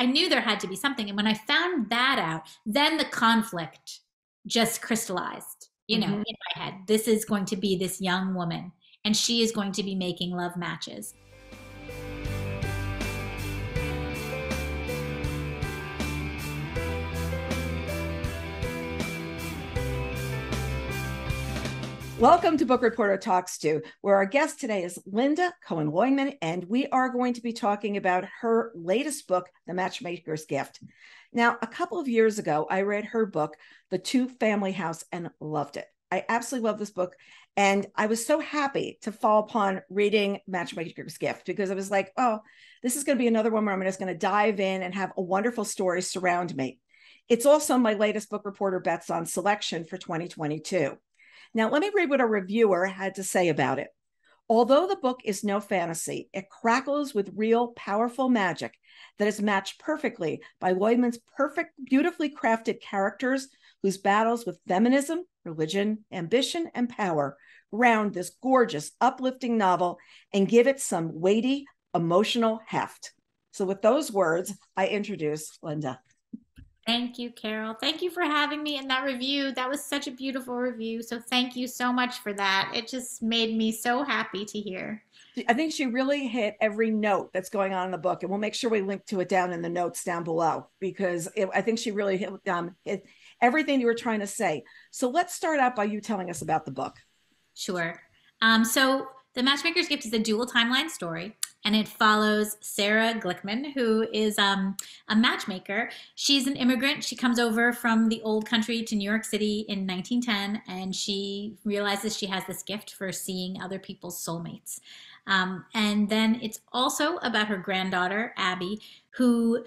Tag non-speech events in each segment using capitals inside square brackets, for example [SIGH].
I knew there had to be something. And when I found that out, then the conflict just crystallized, you know, mm-hmm. in my head. This is going to be this young woman, and she is going to be making love matches. Welcome to Bookreporter Talks to, where our guest today is Lynda Cohen Loigman, and we are going to be talking about her latest book, The Matchmaker's Gift. Now, a couple of years ago, I read her book, The Two Family House, and loved it. I absolutely love this book. And I was so happy to fall upon reading Matchmaker's Gift because I was like, oh, this is going to be another one where I'm just going to dive in and have a wonderful story surround me. It's also my latest Bookreporter bets on selection for 2022. Now, let me read what a reviewer had to say about it. Although the book is no fantasy, it crackles with real, powerful magic that is matched perfectly by Loigman's perfect, beautifully crafted characters whose battles with feminism, religion, ambition, and power round this gorgeous, uplifting novel and give it some weighty, emotional heft. So, with those words, I introduce Lynda. Thank you, Carol. Thank you for having me in that review. That was such a beautiful review. So thank you so much for that. It just made me so happy to hear. I think she really hit every note that's going on in the book, and we'll make sure we link to it down in the notes down below because it, I think she really hit, um, hit everything you were trying to say. So let's start out by you telling us about the book. Sure. Um, so the Matchmaker's Gift is a dual timeline story and it follows Sarah Glickman, who is um, a matchmaker. She's an immigrant. She comes over from the old country to New York City in 1910, and she realizes she has this gift for seeing other people's soulmates. Um, and then it's also about her granddaughter, Abby, who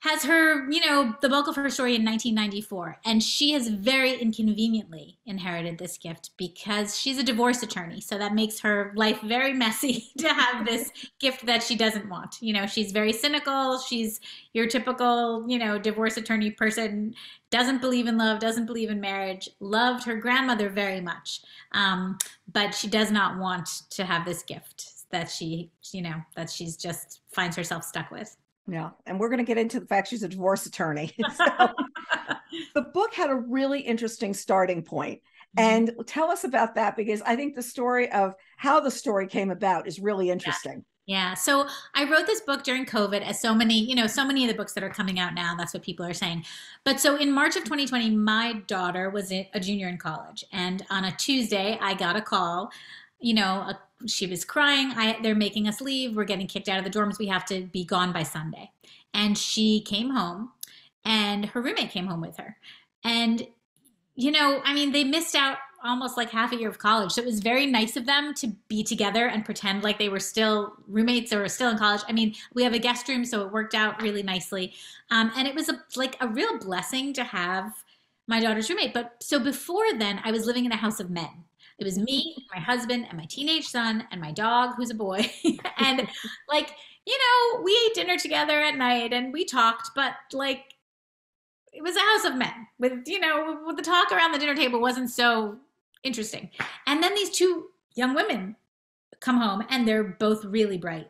has her, you know, the bulk of her story in 1994. And she has very inconveniently inherited this gift because she's a divorce attorney. So that makes her life very messy [LAUGHS] to have this gift that she doesn't want. You know, she's very cynical. She's your typical, you know, divorce attorney person, doesn't believe in love, doesn't believe in marriage, loved her grandmother very much. Um, but she does not want to have this gift that she, you know, that she's just finds herself stuck with. Yeah. And we're going to get into the fact she's a divorce attorney. [LAUGHS] so, [LAUGHS] the book had a really interesting starting point. Mm-hmm. And tell us about that because I think the story of how the story came about is really interesting. Yeah. So I wrote this book during COVID, as so many, you know, so many of the books that are coming out now, that's what people are saying. But so in March of 2020, my daughter was a junior in college. And on a Tuesday, I got a call, you know, a she was crying. I, they're making us leave. We're getting kicked out of the dorms. We have to be gone by Sunday. And she came home, and her roommate came home with her. And, you know, I mean, they missed out almost like half a year of college. So it was very nice of them to be together and pretend like they were still roommates or still in college. I mean, we have a guest room, so it worked out really nicely. Um, and it was a, like a real blessing to have my daughter's roommate. But so before then, I was living in a house of men. It was me, my husband, and my teenage son, and my dog, who's a boy. [LAUGHS] and like, you know, we ate dinner together at night and we talked, but like, it was a house of men with, you know, the talk around the dinner table wasn't so interesting. And then these two young women come home and they're both really bright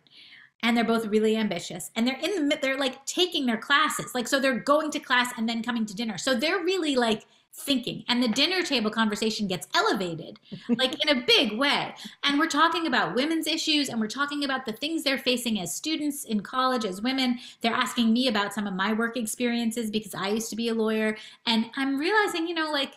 and they're both really ambitious and they're in the they're like taking their classes like so they're going to class and then coming to dinner so they're really like thinking and the dinner table conversation gets elevated like in a big way and we're talking about women's issues and we're talking about the things they're facing as students in college as women they're asking me about some of my work experiences because i used to be a lawyer and i'm realizing you know like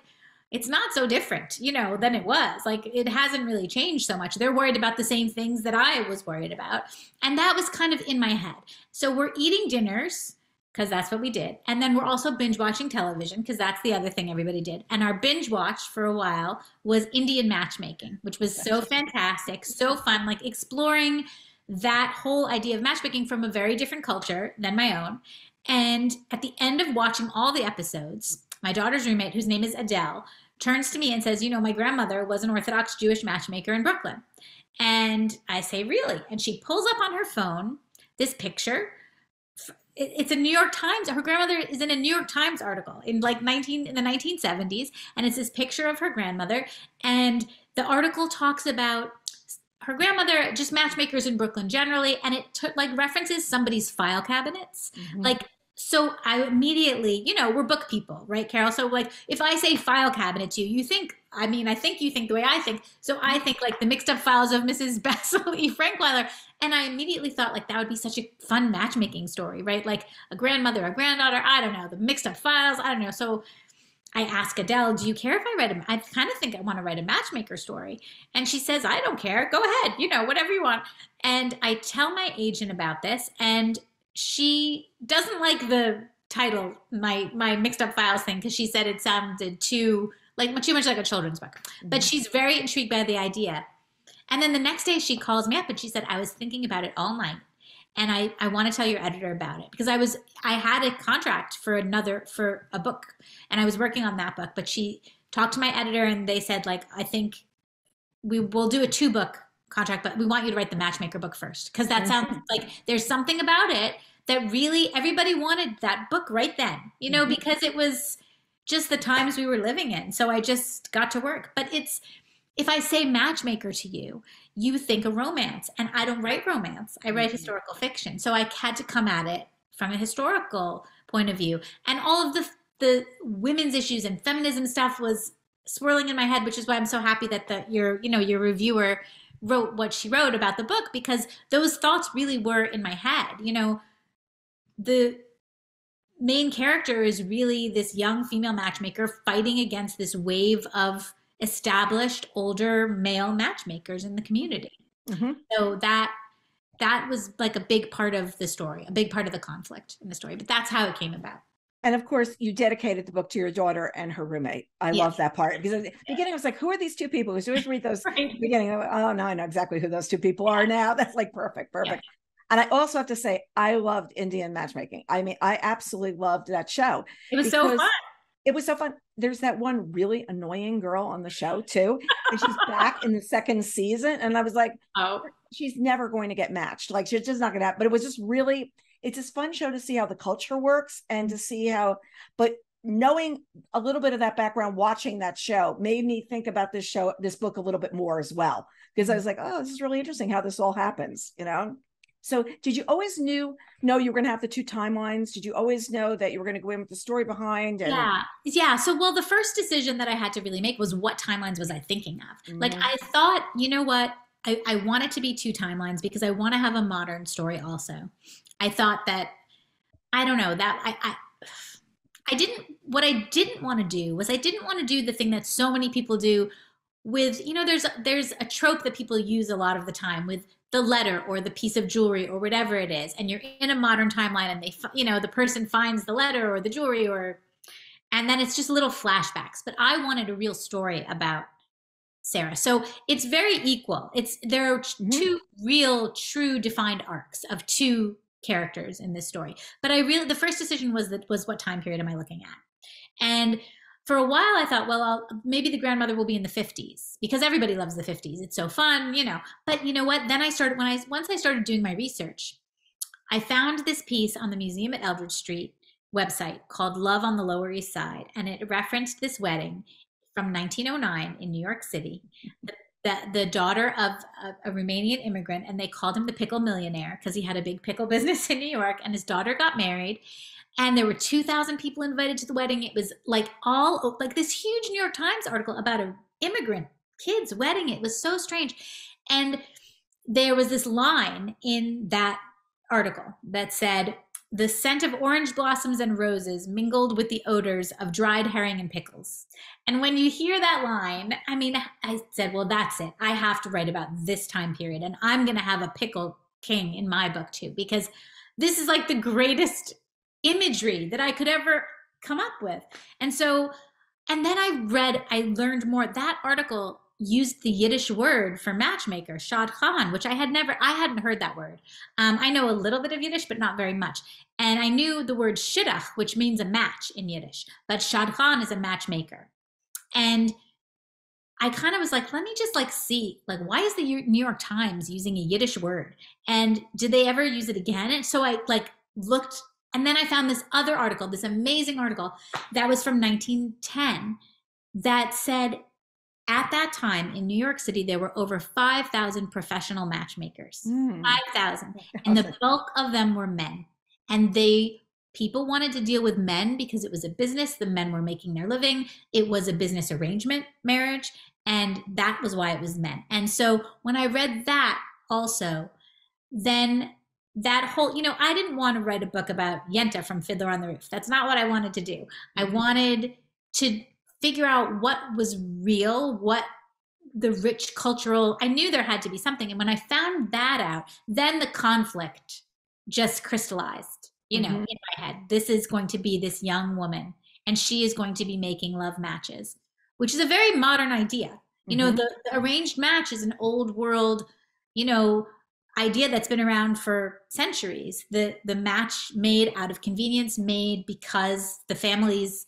it's not so different, you know, than it was. Like it hasn't really changed so much. They're worried about the same things that I was worried about. And that was kind of in my head. So we're eating dinners because that's what we did. And then we're also binge watching television because that's the other thing everybody did. And our binge watch for a while was Indian matchmaking, which was so fantastic, so fun, like exploring that whole idea of matchmaking from a very different culture than my own. And at the end of watching all the episodes, my daughter's roommate, whose name is Adele, turns to me and says, You know, my grandmother was an Orthodox Jewish matchmaker in Brooklyn. And I say, Really? And she pulls up on her phone this picture it's a New York Times. Her grandmother is in a New York Times article in like 19 in the 1970s, and it's this picture of her grandmother. And the article talks about her grandmother, just matchmakers in Brooklyn generally, and it took like references somebody's file cabinets. Mm-hmm. Like So I immediately, you know, we're book people, right, Carol? So like if I say file cabinet to you, you think, I mean, I think you think the way I think. So I think like the mixed up files of Mrs. [LAUGHS] Basil E. Frankweiler. And I immediately thought like that would be such a fun matchmaking story, right? Like a grandmother, a granddaughter, I don't know, the mixed up files, I don't know. So I ask Adele, do you care if I write a, I kind of think I want to write a matchmaker story. And she says, I don't care. Go ahead, you know, whatever you want. And I tell my agent about this and she doesn't like the title, my my mixed up files thing, because she said it sounded too like too much like a children's book. But mm. she's very intrigued by the idea. And then the next day she calls me up and she said, I was thinking about it all night. And I, I want to tell your editor about it because I was I had a contract for another for a book and I was working on that book, but she talked to my editor and they said like I think we will do a two book contract, but we want you to write the matchmaker book first because that sounds mm-hmm. like there's something about it that really everybody wanted that book right then, you know, mm-hmm. because it was just the times we were living in. So I just got to work. But it's if I say matchmaker to you, you think a romance, and I don't write romance. I write mm-hmm. historical fiction. So I had to come at it from a historical point of view, and all of the the women's issues and feminism stuff was swirling in my head, which is why I'm so happy that the your you know your reviewer wrote what she wrote about the book because those thoughts really were in my head. You know, the main character is really this young female matchmaker fighting against this wave of established older male matchmakers in the community. Mm-hmm. So that that was like a big part of the story, a big part of the conflict in the story. But that's how it came about. And of course, you dedicated the book to your daughter and her roommate. I yes. love that part because at the beginning I was like, "Who are these two people?" Because you always read [LAUGHS] those right. beginning. Oh no, I know exactly who those two people are now. [LAUGHS] That's like perfect, perfect. Yeah. And I also have to say, I loved Indian matchmaking. I mean, I absolutely loved that show. It was so fun. It was so fun. There's that one really annoying girl on the show too, and she's back in the second season. And I was like, oh, she's never going to get matched. Like she's just not going to happen. But it was just really it's this fun show to see how the culture works and to see how but knowing a little bit of that background watching that show made me think about this show this book a little bit more as well because i mm-hmm. was like oh this is really interesting how this all happens you know so did you always knew know you were going to have the two timelines did you always know that you were going to go in with the story behind and- yeah yeah so well the first decision that i had to really make was what timelines was i thinking of mm-hmm. like i thought you know what I, I want it to be two timelines because I want to have a modern story also. I thought that I don't know that I, I I didn't what I didn't want to do was I didn't want to do the thing that so many people do with you know there's there's a trope that people use a lot of the time with the letter or the piece of jewelry or whatever it is and you're in a modern timeline and they you know the person finds the letter or the jewelry or and then it's just little flashbacks but I wanted a real story about Sarah. So it's very equal. It's there are mm-hmm. two real true defined arcs of two characters in this story. But I really the first decision was that was what time period am I looking at? And for a while I thought, well, I'll, maybe the grandmother will be in the 50s because everybody loves the 50s. It's so fun, you know. But you know what? Then I started when I once I started doing my research, I found this piece on the Museum at Eldridge Street website called Love on the Lower East Side and it referenced this wedding from 1909 in New York City. The the, the daughter of a, a, Romanian immigrant, and they called him the pickle millionaire because he had a big pickle [LAUGHS] business in New York. And his daughter got married, and there were 2,000 people invited to the wedding. It was like all like this huge New York Times article about an immigrant kid's wedding. It was so strange. And there was this line in that article that said, the scent of orange blossoms and roses mingled with the odors of dried herring and pickles. And when you hear that line, I mean, I said, well, that's it. I have to write about this time period. And I'm going to have a pickle king in my book too, because this is like the greatest imagery that I could ever come up with. And so, and then I read, I learned more. That article used the Yiddish word for matchmaker, shadchan, which I had never, I hadn't heard that word. Um, I know a little bit of Yiddish, but not very much. And I knew the word shidduch, which means a match in Yiddish, but shadchan is a matchmaker. And I kind of was like, let me just like see, like, why is the New York Times using a Yiddish word? And did they ever use it again? And so I like looked, and then I found this other article, this amazing article that was from 1910 that said at that time in New York City, there were over 5,000 professional matchmakers. Mm. 5,000. [LAUGHS] And the bulk of them were men. And they people wanted to deal with men because it was a business. The men were making their living. It was a business arrangement marriage. And that was why it was men. And so when I read that also, then that whole, you know, I didn't want to write a book about Yenta from Fiddler on the Roof. That's not what I wanted to do. I mm-hmm. wanted to figure out what was real, what the rich cultural, I knew there had to be something. And when I found that out, then the conflict just crystallized, you know, mm-hmm. in my head. This is going to be this young woman and she is going to be making love matches, which is a very modern idea. You mm-hmm. know, the, the arranged match is an old world, you know, idea that's been around for centuries. The the match made out of convenience, made because the families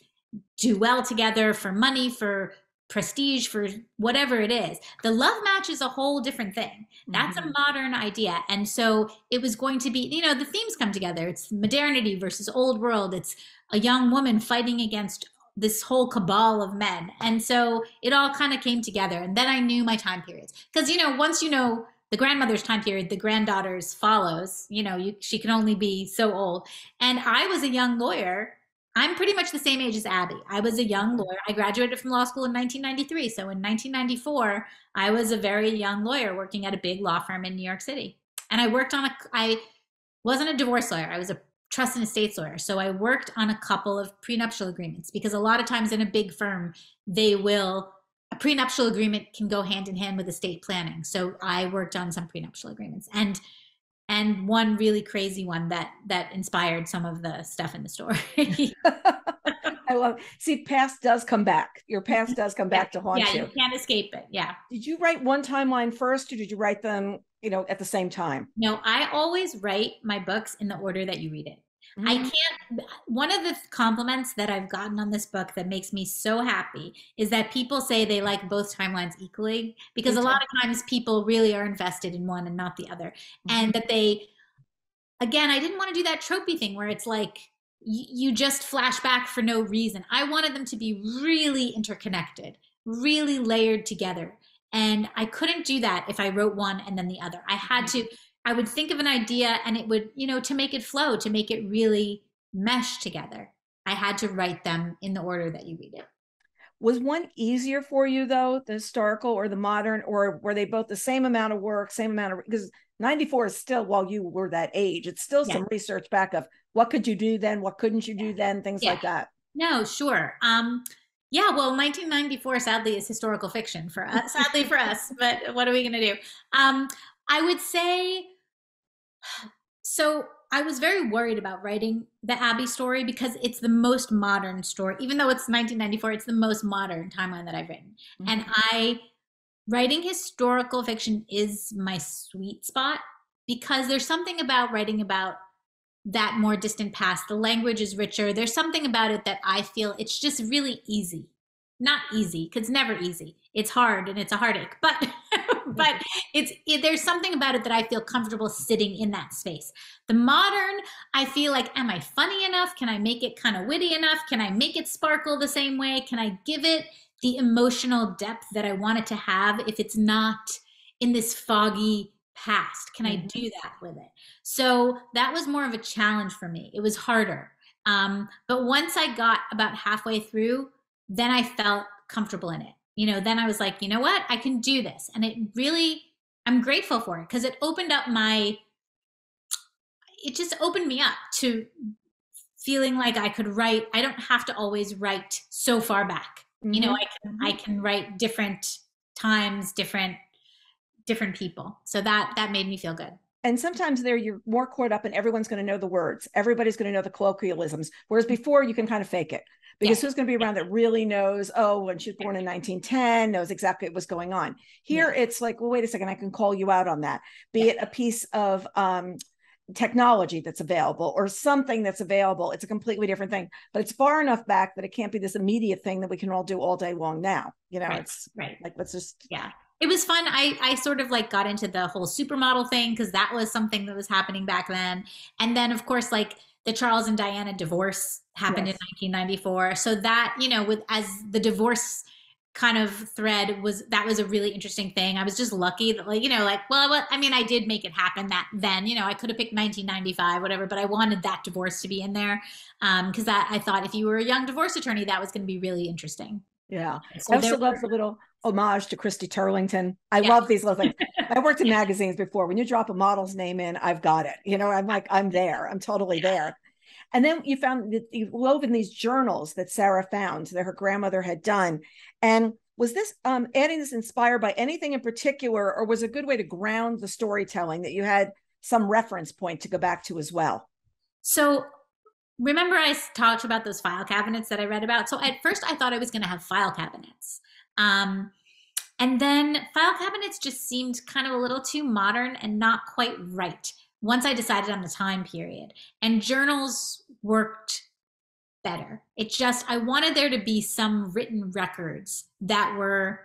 do well together for money, for prestige, for whatever it is. The love match is a whole different thing. That's mm-hmm. a modern idea. And so it was going to be, you know, the themes come together. It's modernity versus old world. It's a young woman fighting against this whole cabal of men. And so it all kind of came together. And then I knew my time periods. Because, you know, once you know the grandmother's time period, the granddaughter's follows. You know, you, she can only be so old. And I was a young lawyer. I'm pretty much the same age as Abby. I was a young mm-hmm. lawyer. I graduated from law school in 1993. So in 1994, I was a very young lawyer working at a big law firm in New York City. And I worked on a, I wasn't a divorce lawyer. I was a trust and estates lawyer. So I worked on a couple of prenuptial agreements because a lot of times in a big firm, they will a prenuptial agreement can go hand in hand with estate planning. So I worked on some prenuptial agreements and and one really crazy one that that inspired some of the stuff in the story. [LAUGHS] I love see past does come back. Your past does come back to haunt yeah, you. Yeah, you can't escape it. Yeah. Did you write one timeline first or did you write them, you know, at the same time? No, I always write my books in the order that you read it. Mm-hmm. I can't. One of the compliments that I've gotten on this book that makes me so happy is that people say they like both timelines equally because a lot of times people really are invested in one and not the other. Mm-hmm. And that they, again, I didn't want to do that tropey thing where it's like, you just flash back for no reason. I wanted them to be really interconnected, really layered together. And I couldn't do that if I wrote one and then the other. I had mm-hmm. to I would think of an idea and it would, you know, to make it flow, to make it really mesh together. I had to write them in the order that you read it. Was one easier for you though, the historical or the modern, or were they both the same amount of work, same amount of because 94 is still while you were that age, it's still yeah. some research back of what could you do then, what couldn't you do then, things yeah. like that. No, sure. Um, yeah, well, 1994 sadly is historical fiction for us, sadly for us, but what are we going to do? Um, I would say so I was very worried about writing the Abby story because it's the most modern story. Even though it's 1994, it's the most modern timeline that I've written. Mm-hmm. And I writing historical fiction is my sweet spot because there's something about writing about that more distant past. The language is richer. There's something about it that I feel it's just really easy. Not easy, because it's never easy. It's hard and it's a heartache. But [LAUGHS] but it's it, there's something about it that I feel comfortable sitting in that space. The modern, I feel like, am I funny enough? Can I make it kind of witty enough? Can I make it sparkle the same way? Can I give it the emotional depth that I want it to have if it's not in this foggy past? Can I mm-hmm. do that with it? So that was more of a challenge for me. It was harder. Um, but once I got about halfway through, then I felt comfortable in it you know, then I was like, you know what? I can do this. And it really, I'm grateful for it because it opened up my, it just opened me up to feeling like I could write. I don't have to always write so far back. Mm-hmm. You know, mm-hmm. I can, I can write different times, different, different people. So that, that made me feel good and sometimes there you're more caught up and everyone's going to know the words everybody's going to know the colloquialisms whereas before you can kind of fake it because yeah. who's going to be around that really knows oh when she was born in 1910 knows exactly what's going on here yeah. it's like well wait a second i can call you out on that be it a piece of um, technology that's available or something that's available it's a completely different thing but it's far enough back that it can't be this immediate thing that we can all do all day long now you know right. it's right like let's just yeah it was fun. I I sort of like got into the whole supermodel thing because that was something that was happening back then. And then of course like the Charles and Diana divorce happened yes. in 1994. So that, you know, with as the divorce kind of thread was that was a really interesting thing. I was just lucky that like, you know, like, well, I mean, I did make it happen that then, you know, I could have picked 1995, whatever, but I wanted that divorce to be in there. Um, cause that I thought if you were a young divorce attorney, that was going to be really interesting. Yeah. So I also love the little homage to Christy Turlington. I yeah. love these little things. I worked [LAUGHS] in magazines before. When you drop a model's name in, I've got it. You know, I'm like, I'm there. I'm totally there. And then you found that you wove in these journals that Sarah found that her grandmother had done. And was this um, adding this inspired by anything in particular, or was a good way to ground the storytelling that you had some reference point to go back to as well? So remember I talked about those file cabinets that I read about. So at first I thought I was going to have file cabinets. Um, and then file cabinets just seemed kind of a little too modern and not quite right once I decided on the time period. And journals worked better. It just, I wanted there to be some written records that were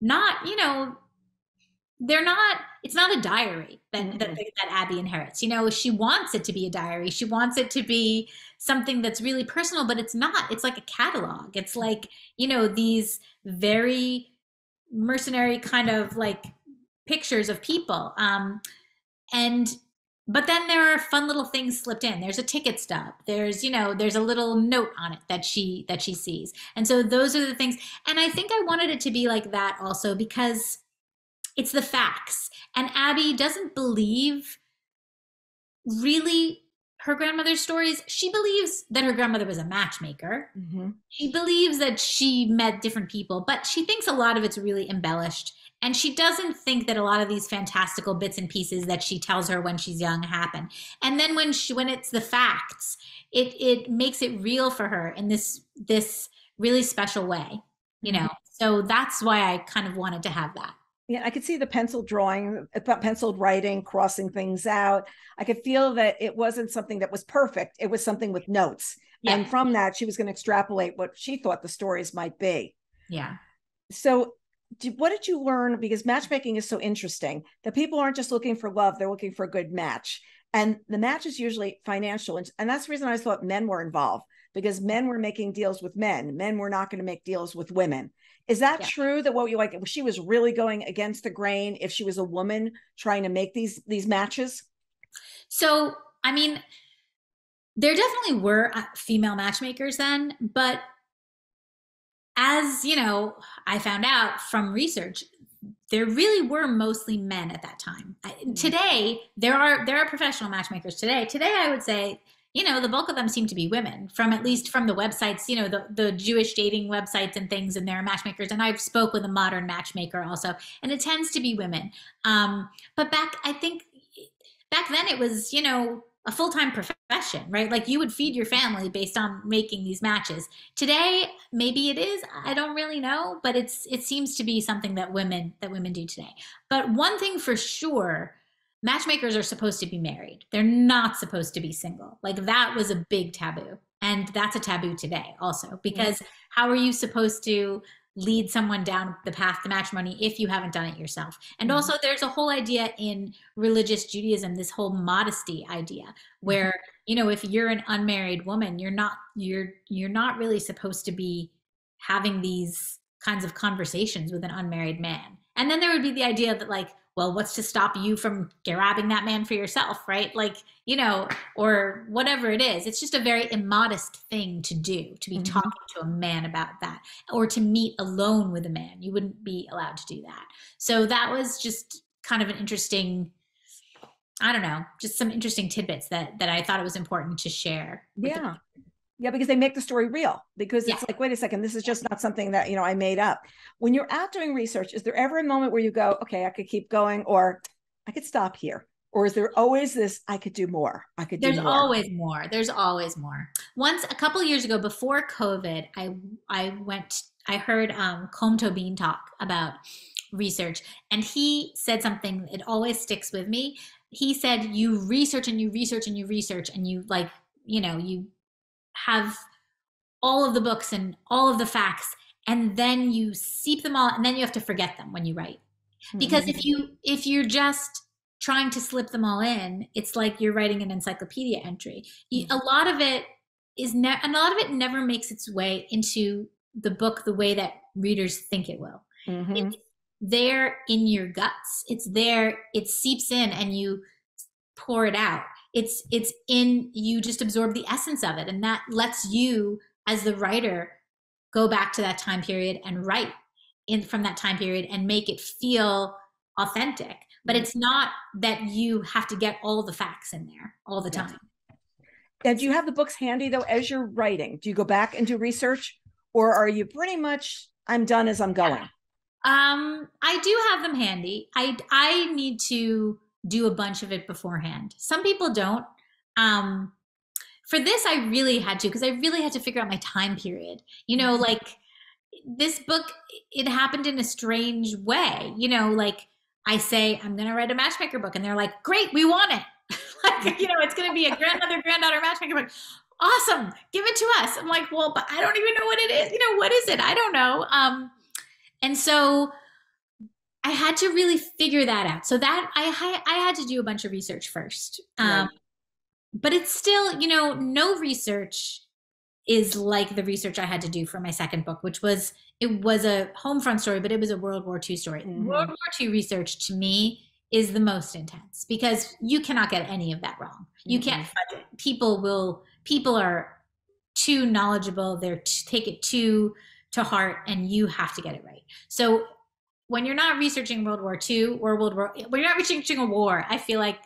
not, you know, they're not it's not a diary that, mm-hmm. that that abby inherits you know she wants it to be a diary she wants it to be something that's really personal but it's not it's like a catalog it's like you know these very mercenary kind of like pictures of people um and but then there are fun little things slipped in. There's a ticket stub. There's you know there's a little note on it that she that she sees. And so those are the things. And i think i wanted it to be like that also because it's the facts. And abby doesn't believe really her grandmother's stories. She believes that her grandmother was a matchmaker. Mm-hmm. she believes that she met different people but she thinks a lot of it's really embellished and she doesn't think that a lot of these fantastical bits and pieces that she tells her when she's young happen. And then when she when it's the facts, it it makes it real for her in this this really special way, you know. Mm-hmm. So that's why I kind of wanted to have that. Yeah, I could see the pencil drawing, uh, penciled writing, crossing things out. I could feel that it wasn't something that was perfect. It was something with notes. Yeah. And from that, she was going to extrapolate what she thought the stories might be. Yeah. So what did you learn? Because matchmaking is so interesting that people aren't just looking for love, they're looking for a good match. And the match is usually financial. And, and that's the reason I thought men were involved because men were making deals with men. Men were not going to make deals with women. Is that yeah. true that what you like she was really going against the grain if she was a woman trying to make these these matches? So, I mean, there definitely were uh, female matchmakers then, but as you know, I found out from research, there really were mostly men at that time. Mm-hmm. Today, there are there are professional matchmakers today. Today, I would say, you know, the bulk of them seem to be women from at least from the websites, you know, the, the Jewish dating websites and things, and there are matchmakers. And I've spoke with a modern matchmaker also, and it tends to be women. Um, but back, I think back then it was, you know, a full-time profession right? Like you would feed your family based on making these matches. Today maybe it is i don't really know but it's it seems to be something that women that women do today. But one thing for sure matchmakers are supposed to be married. They're not supposed to be single. Like that was a big taboo and that's a taboo today also because how are you supposed to lead someone down the path to matrimony if you haven't done it yourself. And mm-hmm. also, there's a whole idea in religious Judaism, this whole modesty idea, mm-hmm. where you know if you're an unmarried woman, you're not you're you're not really supposed to be having these kinds of conversations with an unmarried man. And then there would be the idea that like well, what's to stop you from grabbing that man for yourself, right? Like, you know, or whatever it is. It's just a very immodest thing to do to be mm-hmm. talking to a man about that or to meet alone with a man. You wouldn't be allowed to do that. So that was just kind of an interesting I don't know, just some interesting tidbits that that I thought it was important to share. Yeah. Yeah, because they make the story real. Because it's yeah. like, wait a second, this is just not something that you know I made up. When you're out doing research, is there ever a moment where you go, okay, I could keep going, or I could stop here? Or is there always this, I could do more? I could There's more. always more. There's always more. Once a couple years ago, before COVID, I I went, I heard um Colm Tóibín talk about research, and he said something that always sticks with me. He said, you research and you research and you research and you like, you know, you have all of the books and all of the facts and then you seep them all and then you have to forget them when you write because mm-hmm. if you if you're just trying to slip them all in it's like you're writing an encyclopedia entry mm-hmm. a lot of it is ne- and a lot of it never makes its way into the book the way that readers think it will. Mhm. It's there in your guts. It's there. It seeps in, and you pour it out. It's it's in you. Just absorb the essence of it, and that lets you, as the writer, go back to that time period and write in from that time period and make it feel authentic. But Mhm. it's not that you have to get all the facts in there all the time. And do you have the books handy though as you're writing? Do you go back and do research, or are you pretty much I'm done as I'm going? Um, I do have them handy. I I need to do a bunch of it beforehand. Some people don't. Um, for this, I really had to because I really had to figure out my time period. You know, like this book, it happened in a strange way. You know, like I say, I'm going to write a matchmaker book, and they're like, "Great, we want it." [LAUGHS] like, you know, it's going to be a grandmother granddaughter matchmaker book. Awesome, give it to us. I'm like, well, but I don't even know what it is. You know, what is it? I don't know. Um, and so I had to really figure that out. So that I I, I had to do a bunch of research first. Um, Right. But it's still, you know, no research is like the research I had to do for my second book, which was it was a home front story, but it was a World War II story. Mhm. World War II research to me is the most intense because you cannot get any of that wrong. You can't fudge it. People will people are too knowledgeable. They're t- take it too to heart, and you have to get it right. So when you're not researching World War II or World War, when you're not researching a war, I feel like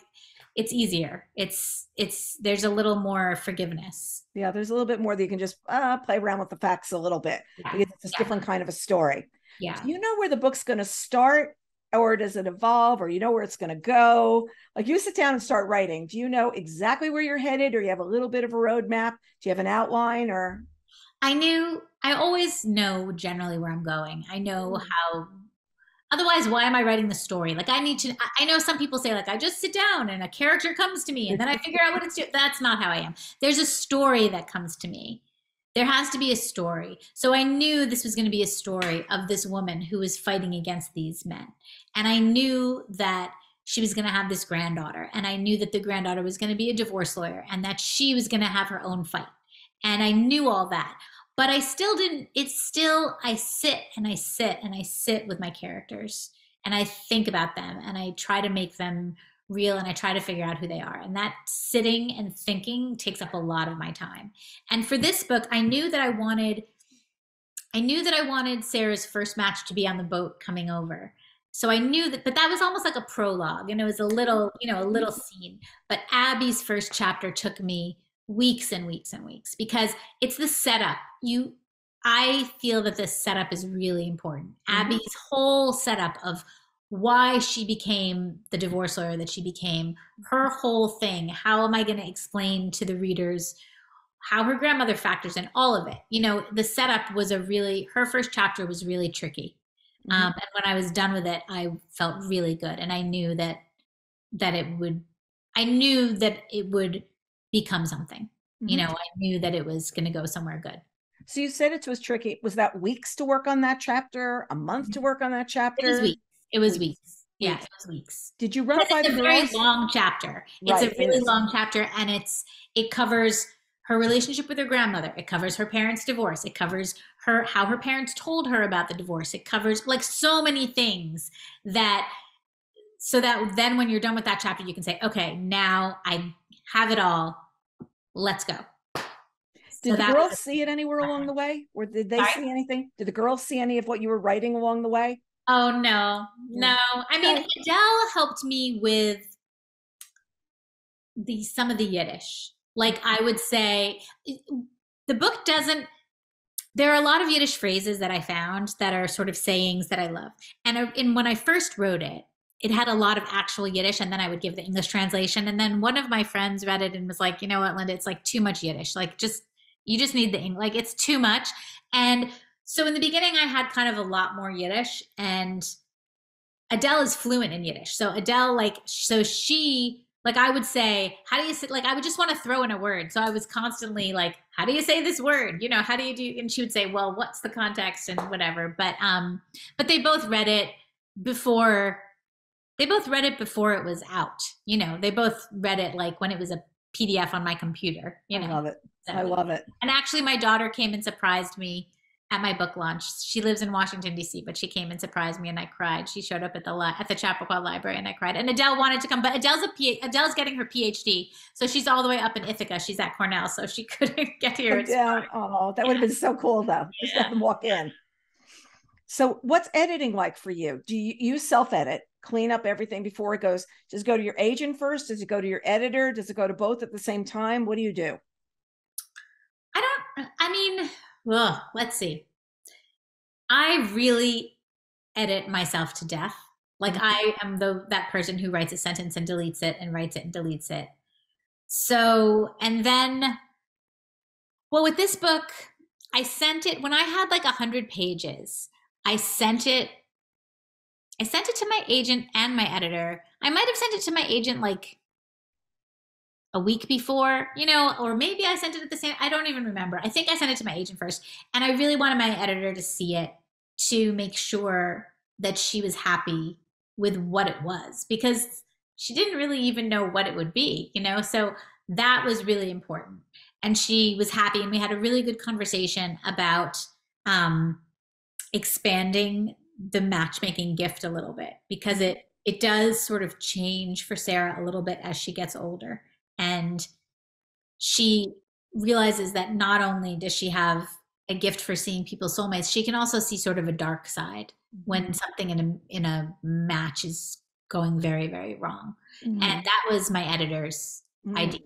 it's easier. It's it's there's a little more forgiveness. Yeah, there's a little bit more that you can just uh, play around with the facts a little bit Yeah. because it's a Yeah. different kind of a story. Yeah. Do you know where the book's going to start, or does it evolve, or you know where it's going to go? Like you sit down and start writing. Do you know exactly where you're headed, or you have a little bit of a roadmap? Do you have an outline, or I knew I always know generally where I'm going. I know Mm. how otherwise why am I writing the story? Like I need to I- know some people say like I just sit down and a character comes to me and then I figure out what it's doing. That's not how I am. There's a story that comes to me. There has to be a story. So I knew this was going to be a story of this woman who was fighting against these men. And I knew that she was going to have this granddaughter and I knew that the granddaughter was going to be a divorce lawyer and that she was going to have her own fight. And I knew all that but I still didn't. It's still, I sit and I sit and I sit with my characters and I think about them and I try to make them real and I try to figure out who they are. And that sitting and thinking takes up a lot of my time. And for this book, I knew that I wanted, I knew that I wanted Sarah's first match to be on the boat coming over. So I knew that, but that was almost like a prologue and it was a little, you know, a little mm-hmm. scene. But Abby's first chapter took me weeks and weeks and weeks because it's the setup. You I feel that this setup is really important. Mhm. Abby's whole setup of why she became the divorce lawyer that she became, her whole thing. How am I going to explain to the readers how her grandmother factors in all of it? You know, the setup was a really, her first chapter was really tricky. Mhm. Um, and when I was done with it, I felt really good. And I knew that, that it would, I knew that it would become something. You Mhm. know, I knew that it was going to go somewhere good. So you said it was tricky. Was that weeks to work on that chapter? A month to work on that chapter? It was weeks. It was Weeks. weeks. Yeah, it was weeks. Did you run it by it's the a very long chapter. It's Right, a really is. long chapter, and it's it covers her relationship with her grandmother. It covers her parents' divorce. It covers her how her parents told her about the divorce. It covers like so many things that so that then when you're done with that chapter, you can say, okay, now I have it all. Let's go. Did So the girls was- see it anywhere along the way? Or did they Sorry? see anything? Did the girls see any of what you were writing along the way? Oh no, no. I mean. Adele helped me with the some of the Yiddish. Like I would say, the book doesn't. There are a lot of Yiddish phrases that I found that are sort of sayings that I love. And, I, and when I first wrote it, it had a lot of actual Yiddish, and then I would give the English translation. And then one of my friends read it and was like, "You know what, Lynda? It's like too much Yiddish. Like just you just need the English. Like it's too much." And so in the beginning, I had kind of a lot more Yiddish, and Adele is fluent in Yiddish. So Adele, like, so she, like, I would say, how do you say, like, I would just want to throw in a word. So I was constantly like, how do you say this word? You know, how do you do? And she would say, well, what's the context and whatever. But, um, but they both read it before. They both read it before it was out. You know, they both read it like when it was a PDF on my computer. You know, I love it. So- I love it. and actually, my daughter came and surprised me at my book launch. She lives in Washington D.C., but she came and surprised me, and I cried. She showed up at the li- at the Chappaqua Library, and I cried. And Adele wanted to come, but Adele's a P- Adele's getting her PhD, so she's all the way up in Ithaca. She's at Cornell, so she [LAUGHS] couldn't get here. Yeah. Oh, that would have been so cool though. Just Yeah. let them walk in. So, what's editing like for you? Do you, you self edit, clean up everything before it goes? Does it go to your agent first? Does it go to your editor? Does it go to both at the same time? What do you do? I don't. I mean, well, let's see. I really edit myself to death. Like Mhm. I am the that person who writes a sentence and deletes it and writes it and deletes it. So, and then well, with this book, I sent it when I had like a hundred pages. I sent it. I sent it to my agent and my editor. I might have sent it to my agent like a week before, you know, or maybe I sent it at the same. I don't even remember. I think I sent it to my agent first, and I really wanted my editor to see it to make sure that she was happy with what it was because she didn't really even know what it would be, you know. So that was really important, and she was happy, and we had a really good conversation about um, expanding the matchmaking gift a little bit because it it does sort of change for Sarah a little bit as she gets older and she realizes that not only does she have a gift for seeing people's soulmates she can also see sort of a dark side when something in a in a match is going very very wrong Mhm. and that was my editor's Mhm. idea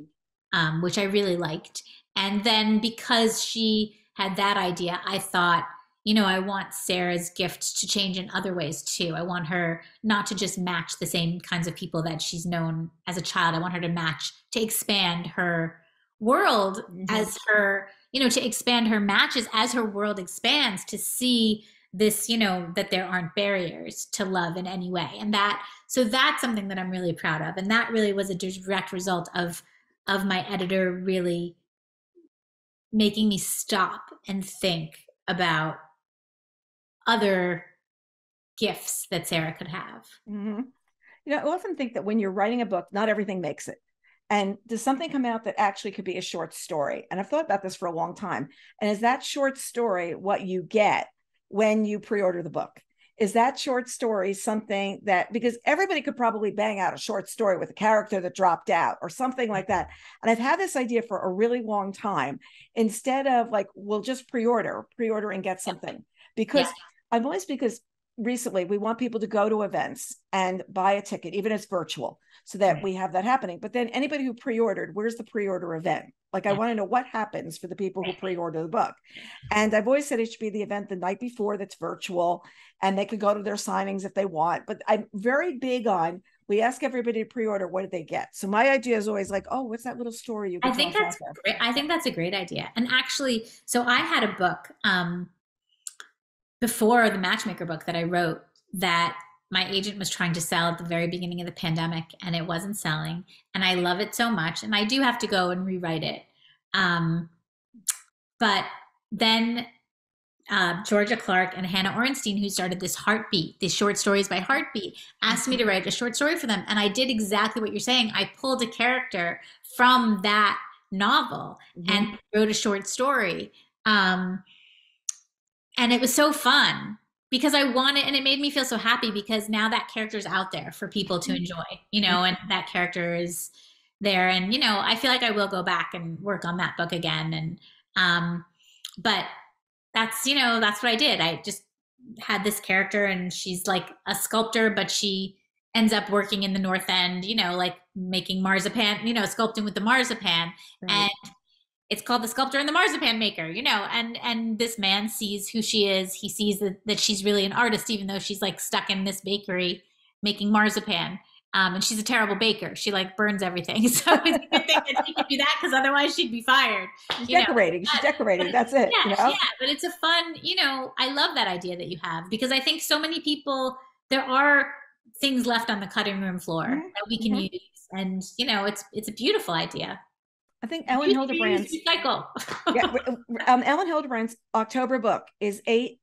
um, which i really liked and then because she had that idea i thought you know i want sarah's gift to change in other ways too. I want her not to just match the same kinds of people that she's known as a child. I want her to match to expand her world Mhm. as her you know to expand her matches as her world expands to see this you know that there aren't barriers to love in any way. And that so that's something that i'm really proud of. And that really was a direct result of of my editor really making me stop and think about other gifts that sarah could have hmm You know, I often think that when you're writing a book, not everything makes it. And does something come out that actually could be a short story? And I've thought about this for a long time. And is that short story what you get when you pre order the book? Is that short story something that, because everybody could probably bang out a short story with a character that dropped out or something like that. And I've had this idea for a really long time. Instead of like, we'll just pre order, pre order and get something. Because Yeah. I've always, because recently we want people to go to events and buy a ticket even if it's virtual so that Right. we have that happening. But then anybody who pre-ordered where's the pre-order event? Like i want to know what happens for the people who pre-order the book. And i've always said it should be the event the night before that's virtual and they can go to their signings if they want. But i'm very big on we ask everybody to pre-order what did they get? So my idea is always like oh what's that little story you I think that's great. I think that's a great idea. And actually, so I had a book um, before the Matchmaker book that I wrote that my agent was trying to sell at the very beginning of the pandemic, and it wasn't selling. And I love it so much, and I do have to go and rewrite it. Um, but then uh, Georgia Clark and Hannah Orenstein, who started this Heartbeat, these short stories by Heartbeat, asked me to write a short story for them. And I did exactly what you're saying. I pulled a character from that novel Mhm. and wrote a short story. Um, and it was so fun because I wanted, and it made me feel so happy because now that character's out there for people to enjoy, you know, and that character is there. And, you know, I feel like I will go back and work on that book again. And, um, but that's, you know, that's what I did. I just had this character and she's like a sculptor, but she ends up working in the North End, you know, like making marzipan, you know, sculpting with the marzipan Right. and it's called the sculptor and the marzipan maker you know and and this man sees who she is. He sees that, that she's really an artist even though she's like stuck in this bakery making marzipan. Um, and she's a terrible baker. She like burns everything. [LAUGHS] So it's a good thing that she can do that because otherwise she'd be fired she's you know, decorating. She's but- decorating. that's it yeah, you know? yeah, but it's a fun, you know, I love that idea that you have because I think so many people there are things left on the cutting room floor Mhm, that we can mhm. use. And you know, it's it's a beautiful idea. I think elin hilderbrand's recycle. [LAUGHS] yeah, um, Elin Hilderbrand's October book is eight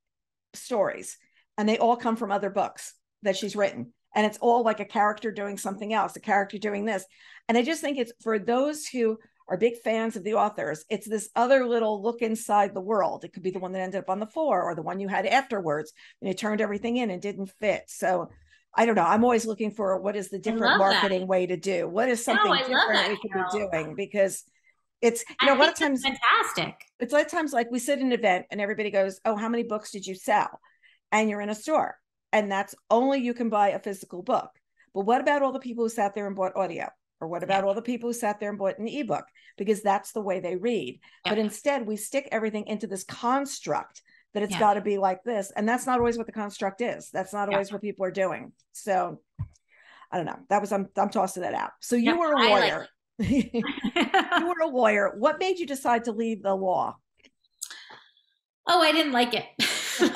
stories, and they all come from other books that she's written. And it's all like a character doing something else, a character doing this. And I just think it's for those who are big fans of the authors. It's this other little look inside the world. It could be the one that ended up on the floor or the one you had afterwards and you turned everything in and didn't fit. So I don't know. I'm always looking for what is the different marketing that. way to do. What is something no, different we could be doing because it's you know a lot of times fantastic. It's a lot of times like we sit in an event and everybody goes, "Oh, how many books did you sell?" And you're in a store, and that's only you can buy a physical book. But what about all the people who sat there and bought audio? Or what about yeah. all the people who sat there and bought an ebook? Because that's the way they read. Yeah. But instead, we stick everything into this construct that it's yeah. got to be like this. And that's not always what the construct is. That's not always what people are doing. So I don't know. That was I'm I'm tossing that out. So you were a lawyer. Like [LAUGHS] you were a lawyer. What made you decide to leave the law? Oh, I didn't like it. [LAUGHS]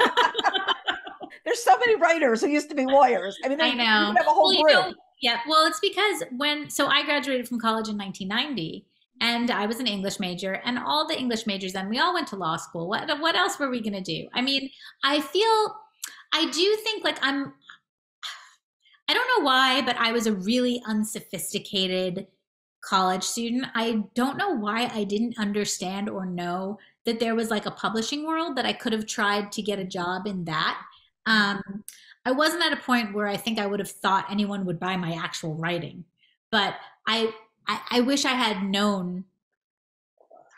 There's so many writers who used to be lawyers. I mean, I know. have a whole well, group. Know, yeah. Well, it's because when so I graduated from college in 1990 and I was an English major, and all the English majors and we all went to law school. What what else were we going to do? I mean, I feel I do think like I'm I don't know why, but I was a really unsophisticated college student. I don't know why I didn't understand or know that there was like a publishing world that I could have tried to get a job in that. Um, I wasn't at a point where I think I would have thought anyone would buy my actual writing, but I I, I wish I had known.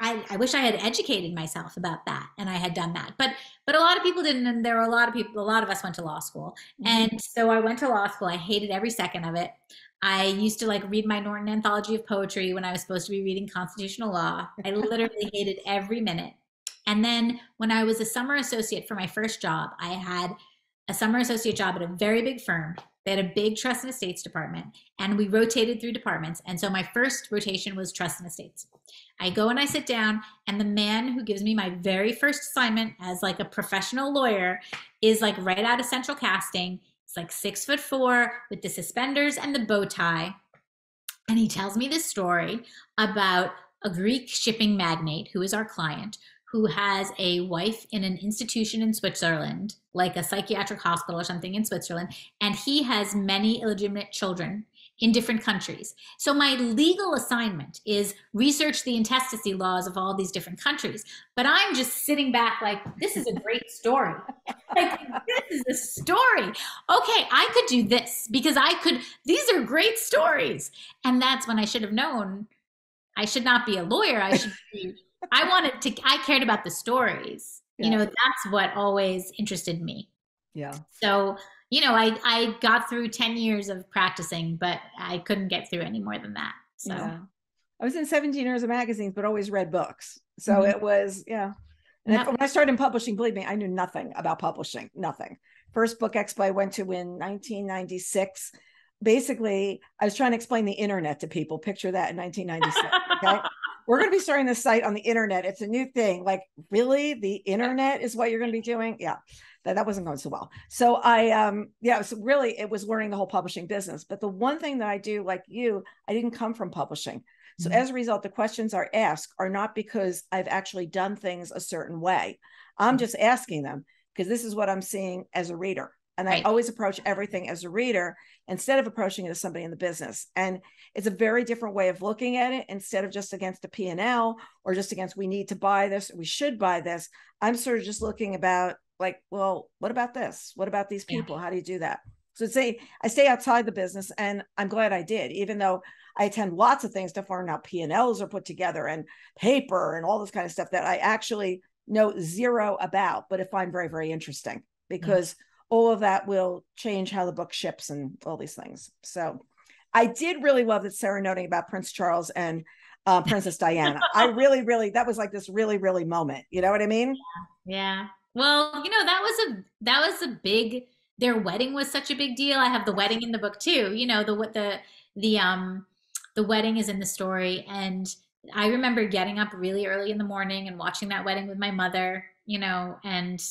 I, I wish I had educated myself about that and I had done that. But but a lot of people didn't, and there were a lot of people, a lot of us went to law school. Mm-hmm. And so I went to law school. I hated every second of it. I used to like read my Norton Anthology of Poetry when I was supposed to be reading constitutional law. I [LAUGHS] literally hated every minute. And then when I was a summer associate for my first job, I had a summer associate job at a very big firm they had a big trust and estates department, and we rotated through departments. And so my first rotation was trust and estates. I go and I sit down, and the man who gives me my very first assignment as like a professional lawyer is like right out of central casting. Like six foot four with the suspenders and the bow tie. And he tells me this story about a Greek shipping magnate who is our client who has a wife in an institution in Switzerland, like a psychiatric hospital or something in Switzerland, and he has many illegitimate children in different countries. So my legal assignment is research the intestacy laws of all these different countries. But I'm just sitting back like, this is a great story. [LAUGHS] like, this is a story. Okay, I could do this because I could, these are great stories. And that's when I should have known I should not be a lawyer. I should be I wanted to, I cared about the stories. Yeah. You know, that's what always interested me. Yeah. So, you know, I, I got through 10 years of practicing, but I couldn't get through any more than that. So yeah. I was in 17 years of magazines, but always read books. So mm-hmm. it was, yeah. And when I started in publishing, believe me, I knew nothing about publishing, nothing. First book expo I went to in 1996. Basically, I was trying to explain the internet to people. Picture that in 1996. Okay [LAUGHS] we're going to be starting this site on the internet. It's a new thing. Like, really? The internet is what you're going to be doing? Yeah. That, that wasn't going so well. So I um yeah, so really it was learning the whole publishing business. But the one thing that I do, like you, I didn't come from publishing. So mm-hmm. as a result, the questions are asked are not because I've actually done things a certain way. I'm mm-hmm. just asking them because this is what I'm seeing as a reader. And right. I always approach everything as a reader instead of approaching it as somebody in the business. And it's a very different way of looking at it instead of just against a P&L or just against we need to buy this, we should buy this. I'm sort of just looking about like, well, what about this? What about these people? Yeah. How do you do that? So say I stay outside the business and I'm glad I did, even though I attend lots of things to learn how P&Ls are put together and paper and all this kind of stuff that I actually know zero about, but it find very, very interesting because yeah all of that will change how the book ships and all these things. So I did really love that Sarah noting about Prince Charles and uh, Princess Diana. I really, really, that was like this really, really moment. You know what I mean? [LAUGHS] Yeah. yeah. Well, you know, that was a, that was a big, their wedding was such a big deal. I have the wedding in the book too. You know, the, what the, the, um, the wedding is in the story. And I remember getting up really early in the morning and watching that wedding with my mother, you know, and,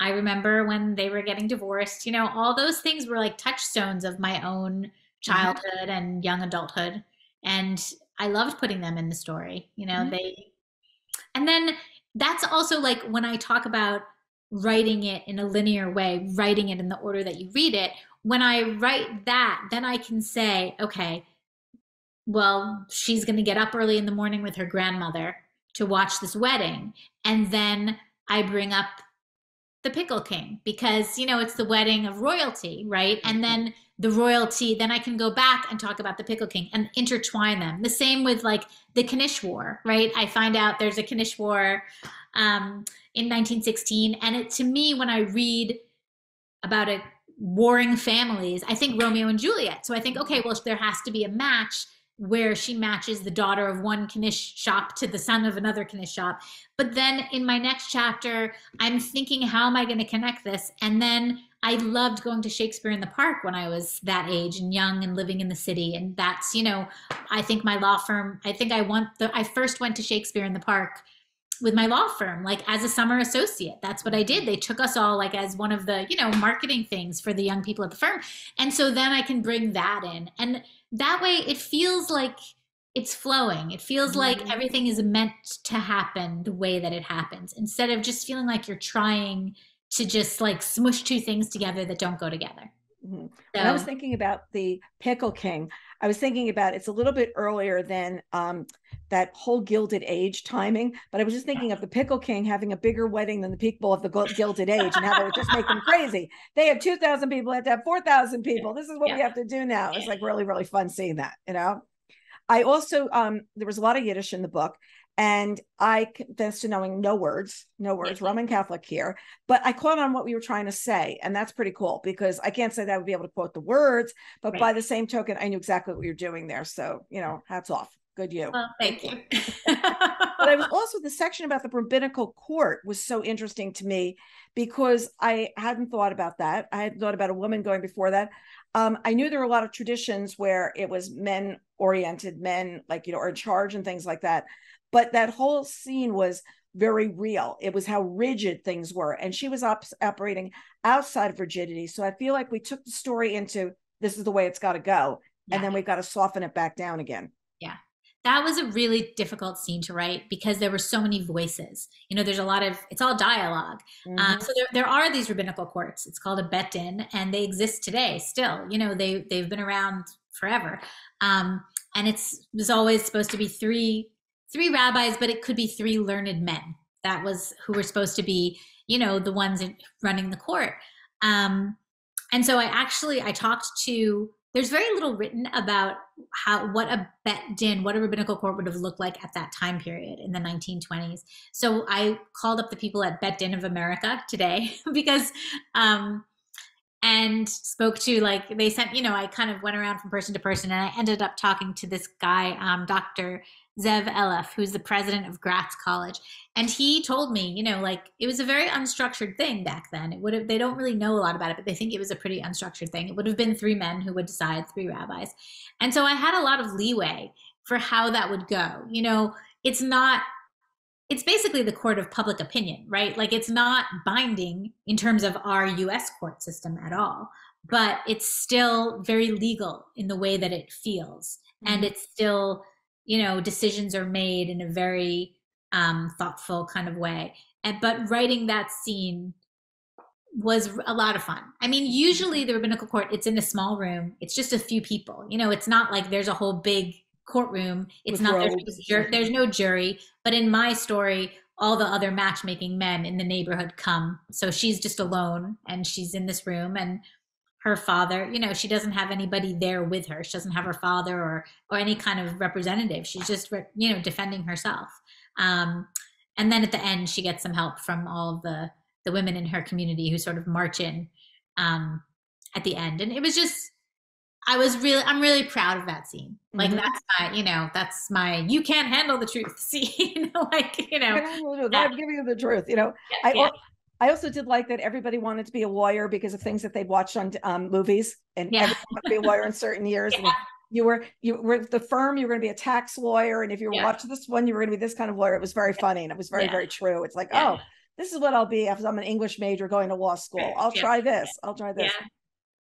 I remember when they were getting divorced, you know, all those things were like touchstones of my own mm-hmm. childhood and young adulthood. And I loved putting them in the story, you know, mm-hmm. they, and then that's also like when I talk about writing it in a linear way, writing it in the order that you read it. When I write that, then I can say, okay, well, she's going to get up early in the morning with her grandmother to watch this wedding. And then I bring up the Pickle King because, you know, it's the wedding of royalty, right? And mm-hmm. then the royalty, then I can go back and talk about the Pickle King and intertwine them. The same with like the Knish War, right? I find out there's a Knish War um, in 1916. And it, to me, when I read about it, warring families, I think Romeo and Juliet. So I think, okay, well, there has to be a match where she matches the daughter of one Knish shop to the son of another Knish shop. But then in my next chapter, I'm thinking, how am I going to connect this? And then I loved going to Shakespeare in the Park when I was that age and young and living in the city. And that's, you know, I think my law firm, I think I want the, I first went to Shakespeare in the Park with my law firm like as a summer associate. That's what i did. They took us all like as one of the you know marketing things for the young people at the firm. And so then i can bring that in. And that way it feels like it's flowing. It feels mm-hmm. like everything is meant to happen the way that it happens instead of just feeling like you're trying to just like smush two things together that don't go together. Mm-hmm. so, i was thinking about the pickle king I was thinking about it's a little bit earlier than um, that whole Gilded Age timing, but I was just thinking of the Pickle King having a bigger wedding than the people of the Gilded Age and how they would just make them crazy. They have 2,000 people, they have to have 4,000 people. This is what yeah. we have to do now. It's like really, really fun seeing that, you know? I also, um, there was a lot of Yiddish in the book. And I confess to knowing no words, no words, Roman Catholic here, but I caught on what we were trying to say. And that's pretty cool because I can't say that I would be able to quote the words, but right. by the same token, I knew exactly what you're doing there. So, you know, hats off. Good you. Well, thank you. [LAUGHS] but I was also the section about the rabbinical court was so interesting to me because I hadn't thought about that. I hadn't thought about a woman going before that. Um, I knew there were a lot of traditions where it was men oriented, men like, you know, are in charge and things like that. But that whole scene was very real. It was how rigid things were. And she was op- operating outside of rigidity. So I feel like we took the story into this is the way it's got to go. Yeah. And then we've got to soften it back down again. Yeah. That was a really difficult scene to write because there were so many voices. You know, there's a lot of, it's all dialog um, mm-hmm. um, so there, there are these rabbinical courts. It's called a bet din, and they exist today still. You know, they, they've been around forever. Um, and it's was always supposed to be three three rabbis, but it could be three learned men. That was who were supposed to be, you know, the ones running the court. Um, and so I actually I talked to. There's very little written about how what a bet din, what a rabbinical court would have looked like at that time period in the 1920s. So I called up the people at Bet Din of America today [LAUGHS] because um, and spoke to like they sent you know i kind of went around from person to person and i ended up talking to this guy um, dr Zev Eleff, who's the president of Gratz College. And he told me, you know, like it was a very unstructured thing back then. It would have, they don't really know a lot about it, but they think it was a pretty unstructured thing. It would have been three men who would decide, three rabbis. And so I had a lot of leeway for how that would go. You know, it's not, it's basically the court of public opinion, right? Like it's not binding in terms of our US court system at all, but it's still very legal in the way that it feels. Mm-hmm. And it's still, you know decisions are made in a very um, thoughtful kind of way. And but writing that scene was a lot of fun. I mean usually the rabbinical court it's in a small room it's just a few people. You know it's not like there's a whole big courtroom. It's With not there's, there's no jury. But in my story all the other matchmaking men in the neighborhood come. So she's just alone and she's in this room and her father you know she doesn't have anybody there with her. She doesn't have her father or or any kind of representative. She's just you know defending herself. Um, and then at the end she gets some help from all of the the women in her community who sort of march in um, at the end. And it was just i was really i'm really proud of that scene. Like mm-hmm. that's my you know that's my you can't handle the truth [LAUGHS] see you know like you know i'm giving you the truth you know? Yeah, i yeah. I also did like that everybody wanted to be a lawyer because of things that they'd watched on um, movies, and yeah. everyone wanted to be a lawyer in certain [LAUGHS] years. Yeah. you were you were the firm. You were going to be a tax lawyer, and if you were yeah. watching this one, you were going to be this kind of lawyer. It was very funny, and it was very very true. It's like, oh, this is what I'll be if I'm an English major going to law school. I'll try this. I'll try this.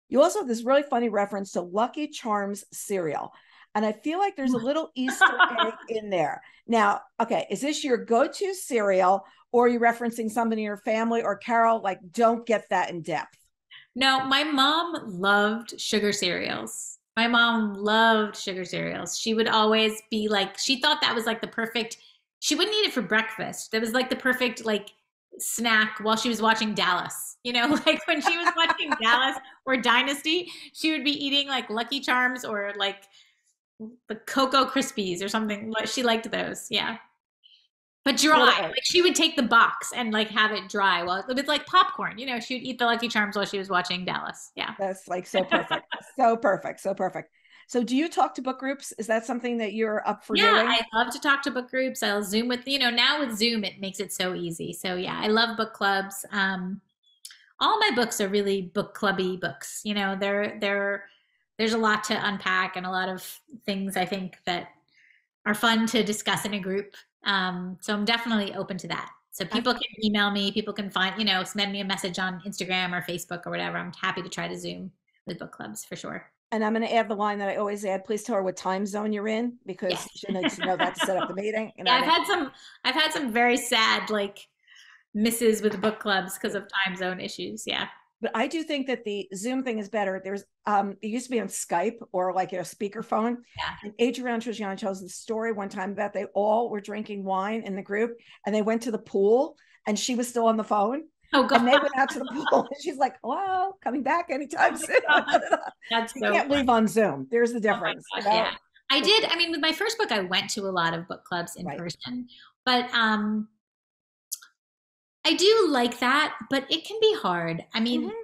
You also have this really funny reference to Lucky Charms cereal. And I feel like there's a little [LAUGHS] Easter egg in there. Now, okay, is this your go to cereal or are you referencing somebody in your family or Carol? Like, don't get that in depth. No, my mom loved sugar cereals. My mom loved sugar cereals. She would always be like, she thought that was like the perfect. She wouldn't eat it for breakfast. That was like the perfect like snack while she was watching Dallas. You know, [LAUGHS] like when she was watching Dallas or Dynasty, she would be eating like Lucky Charms or like the Cocoa Krispies or something. She liked those. Yeah. But dry. Like she would take the box and like have it dry while with like popcorn. You know, she would eat the Lucky Charms while she was watching Dallas. Yeah. That's like so perfect. so perfect. So perfect. So do you talk to book groups? Is that something that you're up for yeah, doing? I love to talk to book groups. I'll Zoom with, you know, now with Zoom, it makes it so easy. So yeah, I love book clubs. Um, all my books are really book clubby books. You know, they're, they're, there's a lot to unpack and a lot of things I think that are fun to discuss in a group. Um, so I'm definitely open to that. So people can email me, people can find, you know, send me a message on Instagram or Facebook or whatever. I'm happy to try to Zoom with book clubs for sure. And I'm going to add the line that I always add. Please tell her what time zone you're in because yes. she needs to know that to set up the meeting. [LAUGHS] And yeah, I've had some. I've had some very sad like misses with book clubs because of time zone issues. Yeah. But I do think that the Zoom thing is better. There's um it used to be on Skype or like you know speakerphone. Yeah. And Adriana Trigiani tells the story one time about they all were drinking wine in the group and they went to the pool and she was still on the phone. Oh God. And they went out to the pool and she's like, "Well, coming back anytime oh soon." [LAUGHS] That's you so can't funny. leave on Zoom. There's the oh difference. Oh God, yeah. I did. I mean, with my first book, I went to a lot of book clubs in right. person, but um, I do like that. But it can be hard. I mean, mm-hmm.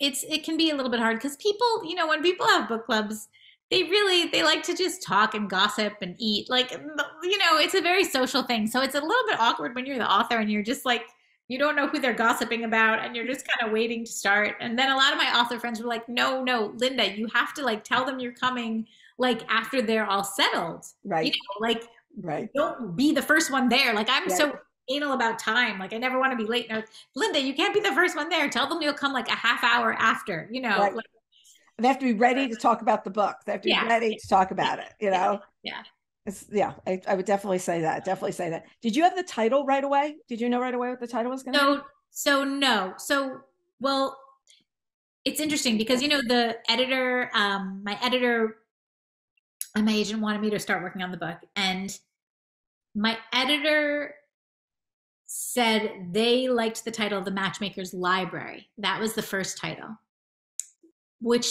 it's it can be a little bit hard because people, you know, when people have book clubs, they really they like to just talk and gossip and eat. Like, you know, it's a very social thing. So it's a little bit awkward when you're the author and you're just like you don't know who they're gossiping about and you're just kind of waiting to start and then a lot of my author friends were like no no Lynda you have to like tell them you're coming like after they're all settled right you know like right don't be the first one there like i'm right. so anal about time like i never want to be late no Lynda you can't be the first one there tell them you'll come like a half hour after you know right. like, they have to be ready to talk about the book they have to be yeah. ready to talk about it you know yeah it's, yeah, I, I, would definitely say that. Definitely say that. Did you have the title right away? Did you know right away what the title was going to so, be? So no. So well, it's interesting because you know the editor, um, my editor, and my agent wanted me to start working on the book, and my editor said they liked the title of the Matchmaker's Library. That was the first title, which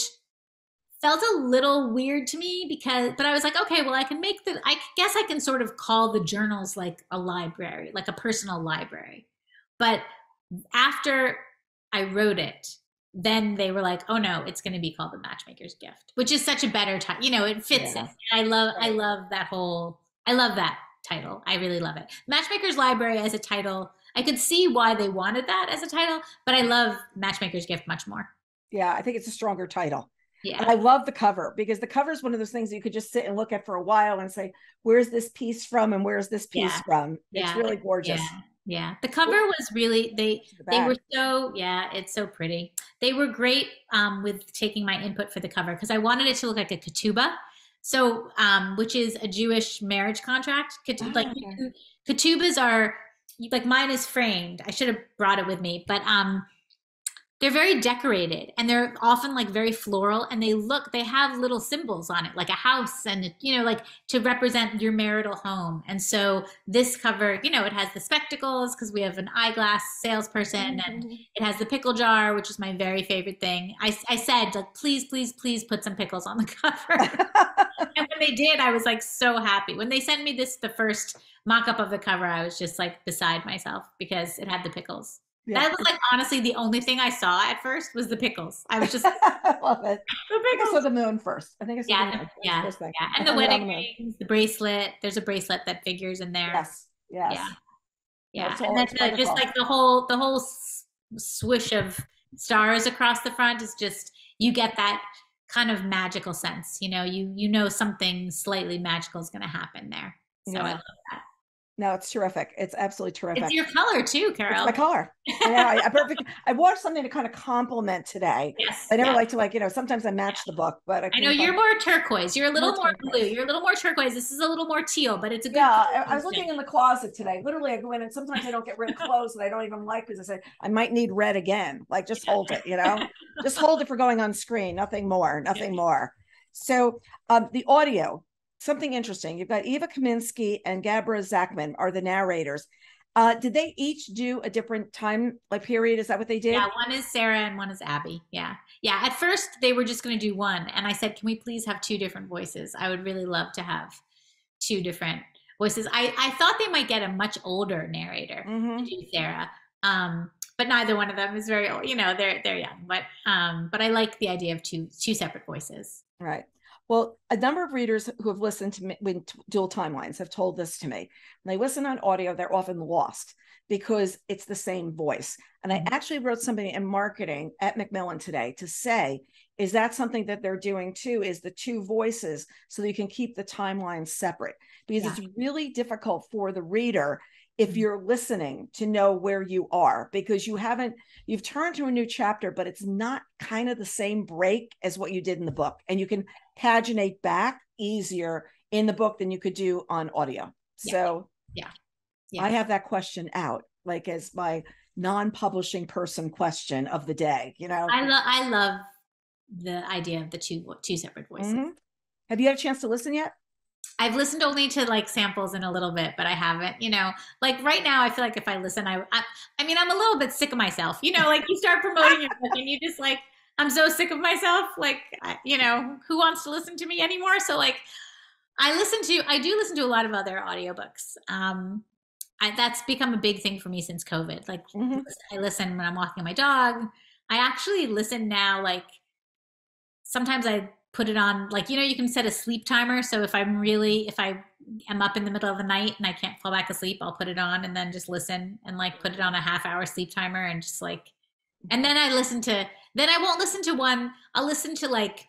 felt a little weird to me because but i was like okay well i can make the i guess i can sort of call the journals like a library like a personal library. But after i wrote it then they were like oh no it's going to be called the matchmaker's gift which is such a better title you know it fits yeah. it i love i love that whole i love that title i really love it matchmaker's library as a title i could see why they wanted that as a title but i love matchmaker's gift much more yeah i think it's a stronger title yeah. And I love the cover because the cover is one of those things you could just sit and look at for a while and say, where's this piece from and where's this piece yeah. from? It's yeah. really gorgeous. Yeah. Yeah. The cover was really they the they were so yeah, it's so pretty. They were great um with taking my input for the cover because I wanted it to look like a ketubah. So um which is a Jewish marriage contract. Ket- oh, like okay. ketubahs are like mine is framed. I should have brought it with me, but um they're very decorated and they're often like very floral and they look they have little symbols on it like a house and you know like to represent your marital home. And so this cover you know it has the spectacles because we have an eyeglass salesperson mm-hmm. and it has the pickle jar which is my very favorite thing. I, I said like please please please put some pickles on the [LAUGHS] cover. [LAUGHS] And when they did i was like so happy. When they sent me this the first mock-up of the cover i was just like beside myself because it had the pickles yeah. That was like honestly the only thing I saw at first was the pickles. I was just [LAUGHS] I love it. [LAUGHS] The pickles. I saw the moon first. I think I saw yeah, the moon. Yeah, yeah, and the wedding rings, the bracelet. There's a bracelet that figures in there. Yes, yes. yeah, yeah. and then the, just like the whole the whole swish of stars across the front is just you get that kind of magical sense. You know, you you know something slightly magical is going to happen there. So yeah. I love that. No, it's terrific. It's absolutely terrific. It's your color too, Carol. It's my color. yeah, I, I, perfect. I wore something to kind of complement today. [LAUGHS] Yes. I never yeah. like to like you know. Sometimes I match the book, but I, I know you're more turquoise. You're a little more, more blue. You're a little more turquoise. This is a little more teal, but it's a good. Yeah, I, I, was looking in the closet today. Literally, I go in and sometimes I don't get rid of clothes that I don't even like because I say I might need red again. Like just hold it, you know, [LAUGHS] just hold it for going on screen. Nothing more. Nothing more. So um, the audio, something interesting. You've got Eva Kaminsky and Gabra Zackman are the narrators. Uh, did they each do a different time like period? Is that what they did? Yeah, one is Sarah and one is Abby. Yeah. Yeah. At first they were just going to do one. And I said, can we please have two different voices? I would really love to have two different voices. I, I thought they might get a much older narrator Mhm. to do Sarah. Um, but neither one of them is very old. You know, they're they're young. But um, but I like the idea of two two separate voices. Right. Well, a number of readers who have listened to me when dual timelines have told this to me. When they listen on audio, they're often lost because it's the same voice. And I Mhm. actually wrote something in marketing at Macmillan today to say, is that something that they're doing too? Is the two voices so that you can keep the timelines separate? Because Yeah. it's really difficult for the reader if Mhm. you're listening to know where you are because you haven't you've turned to a new chapter but it's not kind of the same break as what you did in the book and you can paginate back easier in the book than you could do on audio Yeah. so Yeah. Yeah. i have that question out like as my non-publishing person question of the day you know I love I love the idea of the two two separate voices. Mhm. have you had a chance to listen yet I've listened only to like samples in a little bit, but I haven't, you know, like right now, I feel like if I listen, I, I, I mean, I'm a little bit sick of myself, you know, like you start promoting your book and you just like, I'm so sick of myself. Like, I, you know, who wants to listen to me anymore? So like, I listen to, I do listen to a lot of other audiobooks. Um, I, that's become a big thing for me since COVID. Like Mhm. I listen when I'm walking my dog. I actually listen now, like sometimes I put it on like you know you can set a sleep timer. So if i'm really if i am up in the middle of the night and i can't fall back asleep i'll put it on and then just listen and like put it on a half hour sleep timer and just like and then i listen to then i won't listen to one. I'll listen to like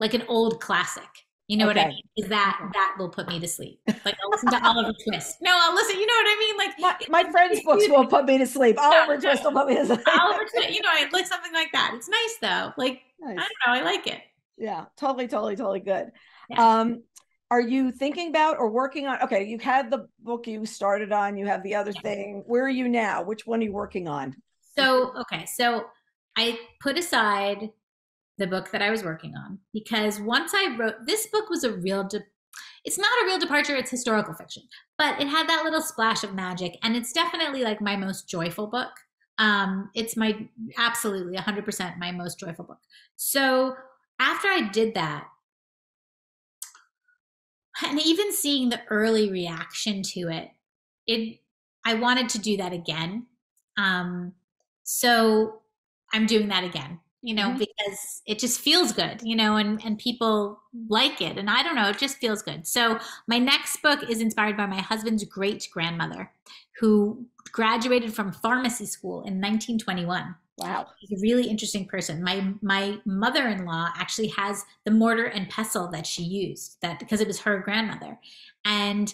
like an old classic. You know what i mean? Is that Okay. that will put me to sleep. Like i'll listen to oliver [LAUGHS] twist. No i'll listen you know what i mean? Like my, my friends books [LAUGHS] will put me to sleep. Oliver no. twist will put me to sleep. Oliver twist you know I like something like that. It's nice though. Like i don't know i like it yeah totally totally totally good Yeah. um are you thinking about or working on okay you had the book you started on you have the other thing where are you now which one are you working on So, okay, so I put aside the book that I was working on because once I wrote this book was a real de- it's not a real departure, it's historical fiction, but it had that little splash of magic and it's definitely like my most joyful book. Um it's my absolutely 100% my most joyful book. So, after I did that and even seeing the early reaction to it, it I wanted to do that again. Um so i'm doing that again you know Mhm. because it just feels good you know and and people like it and i don't know it just feels good so my next book is inspired by my husband's great grandmother who graduated from pharmacy school in 1921 wow She's a really interesting person. My my mother-in-law actually has the mortar and pestle that she used that because it was her grandmother. And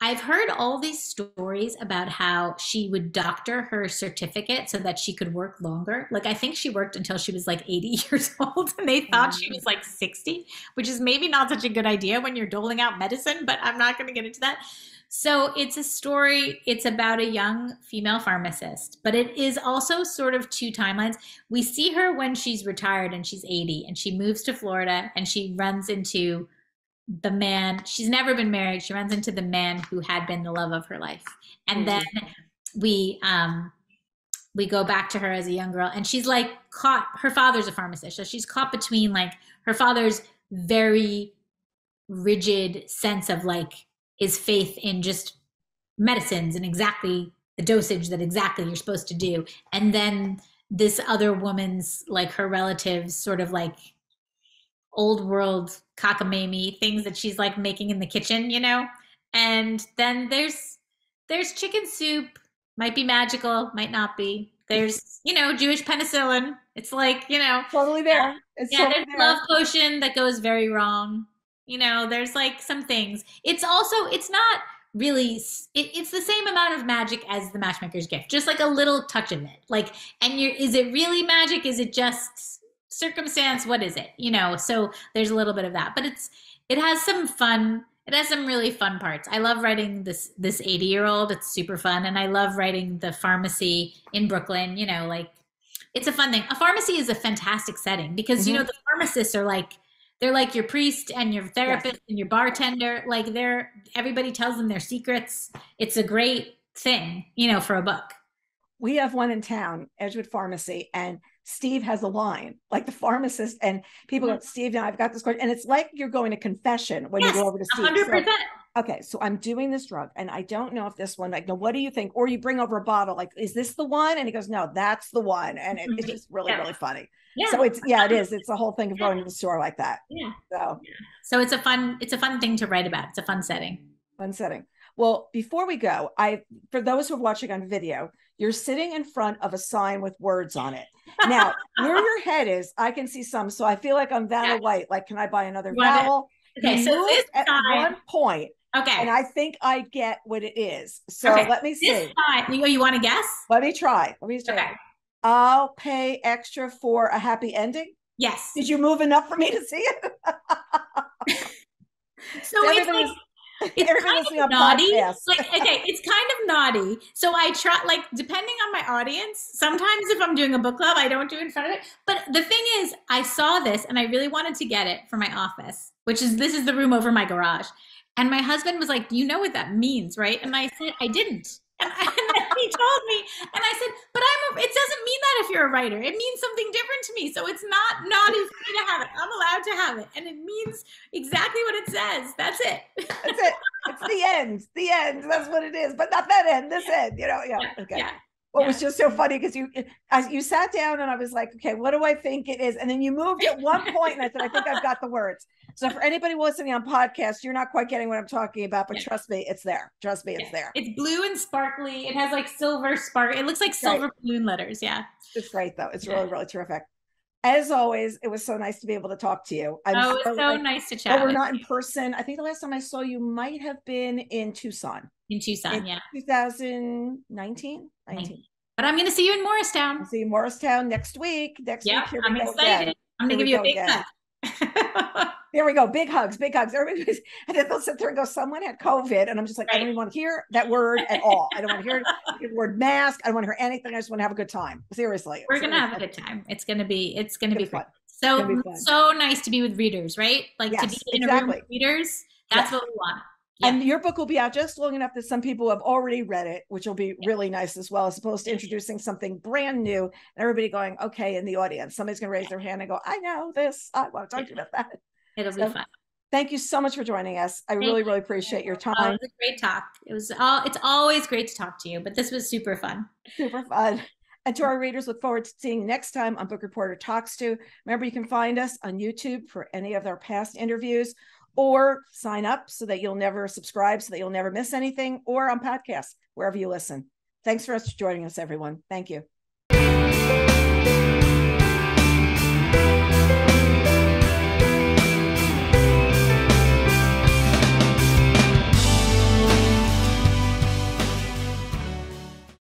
I've heard all these stories about how she would doctor her certificate so that she could work longer. Like I think she worked until she was like 80 [LAUGHS] years old and they thought she was like 60, which is maybe not such a good idea when you're doling out medicine, but I'm not going to get into that. So it's a story, it's about a young female pharmacist, but it is also sort of two timelines. We see her when she's retired and she's 80 and she moves to Florida and she runs into the man. She's never been married. She runs into the man who had been the love of her life. And Mhm. then we um we go back to her as a young girl and she's like caught her father's a pharmacist. So she's caught between like her father's very rigid sense of like his faith in just medicines and exactly the dosage that exactly you're supposed to do. And then this other woman's like her relatives sort of like old world cockamamie things that she's like making in the kitchen you know? And then there's there's chicken soup. Might be magical might not be. There's you know jewish penicillin. It's like you know. Totally there. It's yeah, totally there's there. love potion that goes very wrong. You know, there's like some things. It's also it's not really it, it's the same amount of magic as the matchmaker's gift, just like a little touch of it. Like, and you're is it really magic? Is it just circumstance? What is it? You know, so there's a little bit of that, but it's it has some fun. It has some really fun parts. I love writing this this 80 year old. It's super fun, and I love writing the pharmacy in Brooklyn. You know, like it's a fun thing. A pharmacy is a fantastic setting because you Mhm. know the pharmacists are like they're like your priest and your therapist yes. and your bartender. Like they're everybody tells them their secrets. It's a great thing, you know, for a book. We have one in town, Edgewood Pharmacy, and Steve has a line, like the pharmacist, and people mm-hmm. go, Steve, now I've got this question. And it's like you're going to confession when yes, you go over to Steve. 100%. So, okay, so I'm doing this drug, and I don't know if this one, like, no, what do you think? Or you bring over a bottle, like, is this the one? And he goes, no, that's the one. And it, it's mm-hmm. just really, yeah. really funny. Yeah. So it's, yeah, it is. It's the whole thing of going to the store like that. Yeah. So, so it's a fun, it's a fun thing to write about. It's a fun setting. Fun setting. Well, before we go, I, for those who are watching on video, you're sitting in front of a sign with words on it. Now, [LAUGHS] where your head is, I can see some. So I feel like I'm Vanna yes. White. Like, can I buy another vowel? Okay, so this at time, one point. Okay. And I think I get what it is. So okay. let me see. This time, you, you want to guess? Let me try. Let me try. Okay. I'll pay extra for a happy ending. Yes. Did you move enough for me to see it? [LAUGHS] so it's like it's kind of naughty. Like, okay, it's kind of naughty. So I try, like, depending on my audience, sometimes if I'm doing a book club, I don't do it in front of it. But the thing is, I saw this and I really wanted to get it for my office, which is this is the room over my garage. And my husband was like, You know what that means, right? And I said, I didn't. And, [LAUGHS] I, and he told me, and I said, "But I'm. A, it doesn't mean that if you're a writer. It means something different to me. So it's not naughty for me to have it. I'm allowed to have it, and it means exactly what it says. That's it. That's it. It's the end. The end. That's what it is. But not that end. This end. You know. Yeah. yeah. Okay. Yeah. Well, yeah. was just so funny because you as you sat down and I was like, okay, what do I think it is? And then you moved at one point and I said, I think I've got the words. So for anybody listening on podcast, you're not quite getting what I'm talking about, but yeah. trust me, it's there. Trust me, it's yeah. there. It's blue and sparkly. It has like silver spark. It looks like silver right. balloon letters. Yeah. It's great though. It's really, really terrific. As always, it was so nice to be able to talk to you. I'm oh, so, so like, nice to chat. Oh, we're not in person. I think the last time I saw you might have been in Tucson. In Tucson, in yeah. 2019, 19. But I'm going to see you in Morristown. I'll see you in Morristown next week. Next week. I'm excited. Again. I'm going to give you a big hug. [LAUGHS] there we go. Big hugs, big hugs. Everybody's, and then they'll sit there and go, someone had COVID. And I'm just like, right. I don't even want to hear that word at all. I don't want to hear the word mask. I don't want to hear anything. I just want to have a good time. Seriously. We're going to have a good time. It's going to be, it's going to be fun. So, so nice to be with readers, right? Like yes, to be in exactly. a room with readers. That's yes. what we want. Yeah. And your book will be out just long enough that some people have already read it, which will be yeah. really nice as well, as opposed to introducing something brand new and everybody going, okay, in the audience. Somebody's going to raise their hand and go, I know this. I want to talk to you about that. It'll so, be fun. Thank you so much for joining us. I thank really, really appreciate your time. Oh, it was a great talk. It was all, it's always great to talk to you, but this was super fun. Super fun. And to our readers, look forward to seeing next time on Bookreporter Talks to. Remember, you can find us on YouTube for any of our past interviews or sign up so that you'll never subscribe so that you'll never miss anything or on podcasts wherever you listen. Thanks for us joining us everyone. Thank you